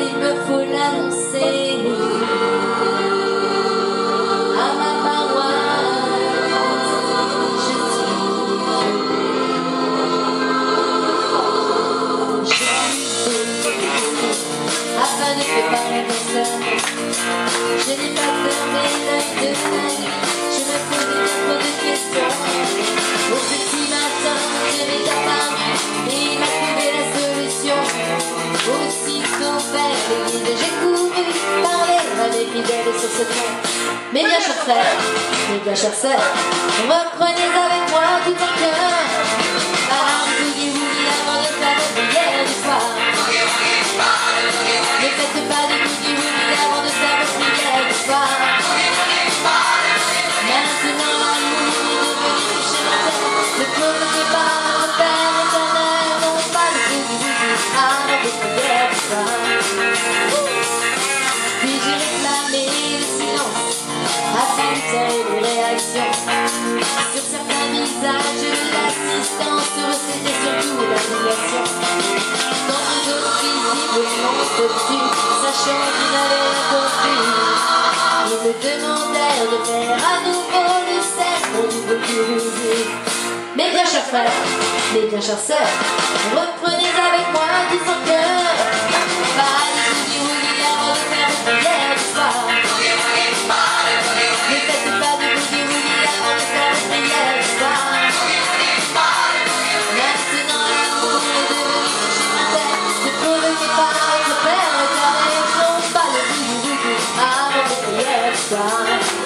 il me faut l'annoncer afin de préparer mes sœurs. Je n'ai pas fermé l'œil de la nuit, je me posais trop de questions. Au petit matin, je l'ai apparu et il m'a trouvé la solution. Aussitôt vers l'église, j'ai couru parler à mes fidèles sur ce point. Mes bien chers frères, mes bien chères sœurs, reprenez avec moi tout mon cœur. Puis j'ai réclamé le silence afin d'éteindre les réactions. Sur certains visages, l'assistance recétait surtout l'admiration. Dans d'autres visiblement obtus, sachant qu'ils avaient rien compris, ils me demandèrent de faire à nouveau le serment du beau. Mes bien chers frères, mes bien chères sœurs, reprenez avec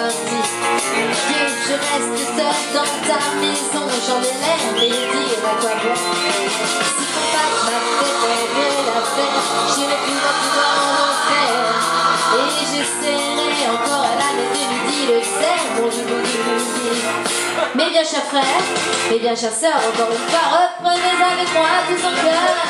partis. Que je reste seul dans ta maison, j'en ai l'air, mais dire à quoi bon. Si ton pape m'a fait perdre la fête, j'irai pouvoir pouvoir en enfer. Et j'essaierai encore à de midi le sermon du boogie woogie. Mes bien chers frères, mes bien chères sœurs, encore une fois, reprenez avec moi tout son cœur.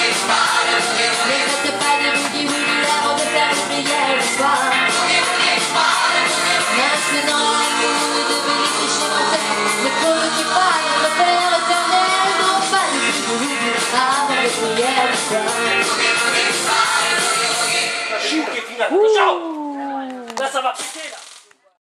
わ痛えな。